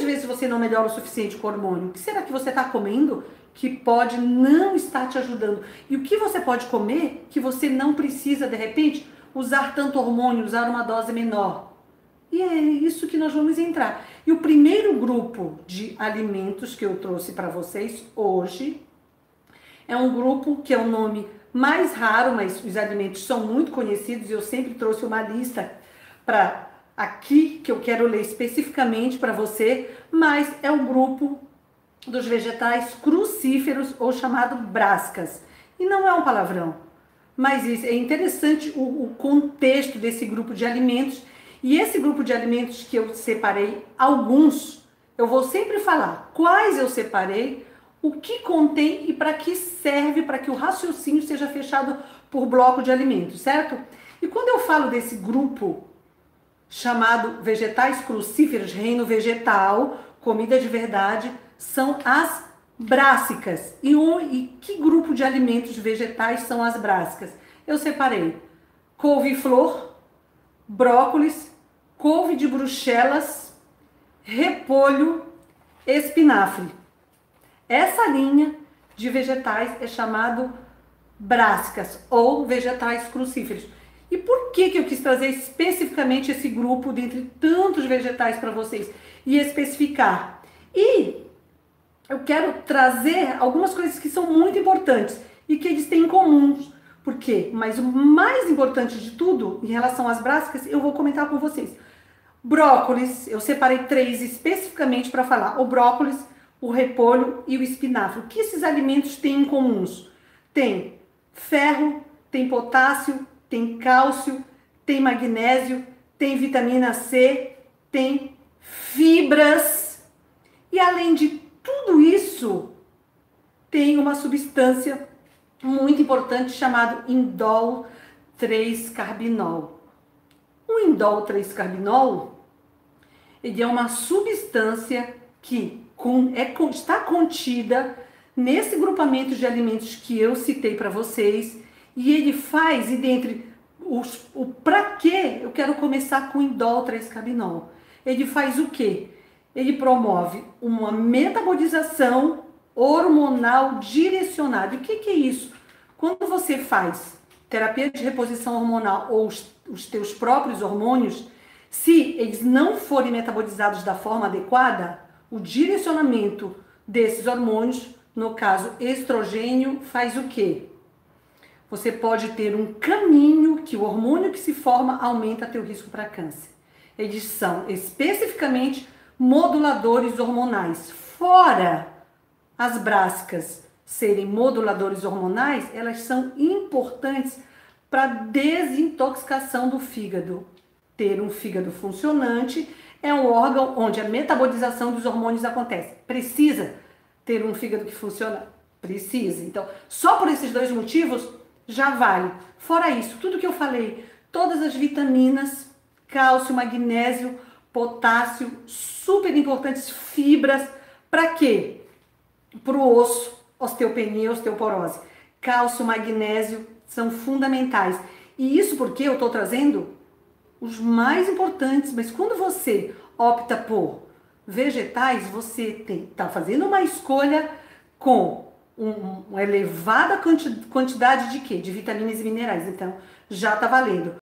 às vezes você não melhora o suficiente com o hormônio? O que será que você está comendo que pode não estar te ajudando? E o que você pode comer que você não precisa, de repente, usar tanto hormônio, usar uma dose menor? E é isso que nós vamos entrar. E o primeiro grupo de alimentos que eu trouxe para vocês hoje é um grupo que é o um nome mais raro, mas os alimentos são muito conhecidos e eu sempre trouxe uma lista para aqui que eu quero ler especificamente para você, mas é um grupo dos vegetais crucíferos ou chamado brascas. E não é um palavrão, mas é interessante o, o contexto desse grupo de alimentos. E esse grupo de alimentos que eu separei, alguns, eu vou sempre falar quais eu separei, o que contém e para que serve para que o raciocínio seja fechado por bloco de alimentos, certo? E quando eu falo desse grupo chamado vegetais crucíferos, reino vegetal, comida de verdade, são as brássicas. E, um, e que grupo de alimentos vegetais são as brássicas? Eu separei couve-flor, brócolis, couve de bruxelas, repolho, espinafre. Essa linha de vegetais é chamado brássicas ou vegetais crucíferos. E por que, que eu quis trazer especificamente esse grupo dentre tantos vegetais para vocês e especificar? E eu quero trazer algumas coisas que são muito importantes e que eles têm em comum. Por quê? Mas o mais importante de tudo, em relação às brássicas, eu vou comentar com vocês. Brócolis, eu separei três especificamente para falar. O brócolis, o repolho e o espinafre. O que esses alimentos têm em comuns? Tem ferro, tem potássio, tem cálcio, tem magnésio, tem vitamina C, tem fibras. E além de tudo isso, tem uma substância muito importante chamada indol 3-carbinol. O indol 3-carbinol ele é uma substância que é, está contida nesse grupamento de alimentos que eu citei para vocês e ele faz, e dentre os, o para quê, eu quero começar com indol 3-cabinol. Ele faz o quê? Ele promove uma metabolização hormonal direcionada. E o que, que é isso? Quando você faz terapia de reposição hormonal ou os, os teus próprios hormônios, se eles não forem metabolizados da forma adequada, o direcionamento desses hormônios, no caso estrogênio, faz o quê? Você pode ter um caminho que o hormônio que se forma aumenta teu risco para câncer. Eles são especificamente moduladores hormonais. Fora as brásicas serem moduladores hormonais, elas são importantes para desintoxicação do fígado. Ter um fígado funcionante é um órgão onde a metabolização dos hormônios acontece. Precisa ter um fígado que funciona? Precisa. Então, só por esses dois motivos, já vale. Fora isso, tudo que eu falei, todas as vitaminas, cálcio, magnésio, potássio, super importantes, fibras, para quê? Para o osso, osteopenia, osteoporose. Cálcio, magnésio são fundamentais. E isso porque eu estou trazendo os mais importantes, mas quando você opta por vegetais, você está fazendo uma escolha com um, uma elevada quantidade de quê? De vitaminas e minerais. Então, já está valendo.